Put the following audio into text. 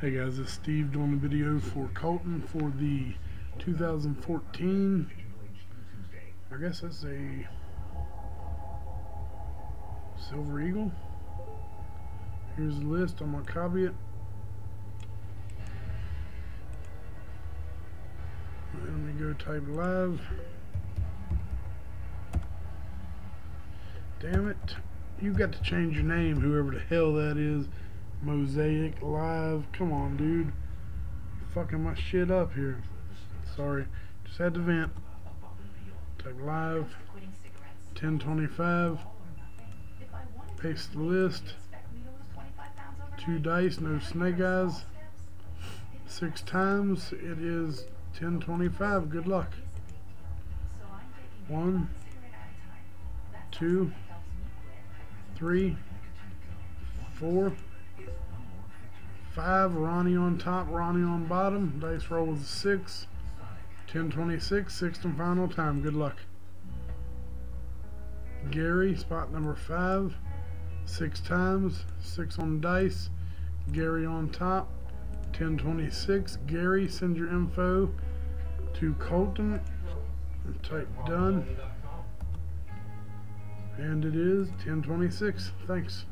Hey guys, it's Steve doing a video for Coltin for the 2014, I guess that's a Silver Eagle. Here's the list, I'm going to copy it. Let me go type live. Damn it. You've got to change your name, whoever the hell that is. Mosaic Live. Come on, dude. Fucking my shit up here. Sorry. Just had to vent. Type live. 1025. Paste the list. Two dice, no snake eyes. Six times. It is 1025. Good luck. One, two, three, four five, Ronnie on top, Ronnie on bottom. Dice roll was a six. 1026, sixth and final time. Good luck. Gary, spot number five. Six times, six on dice. Gary on top. 1026. Gary, send your info to Coltin. Type done. And it is 1026. Thanks.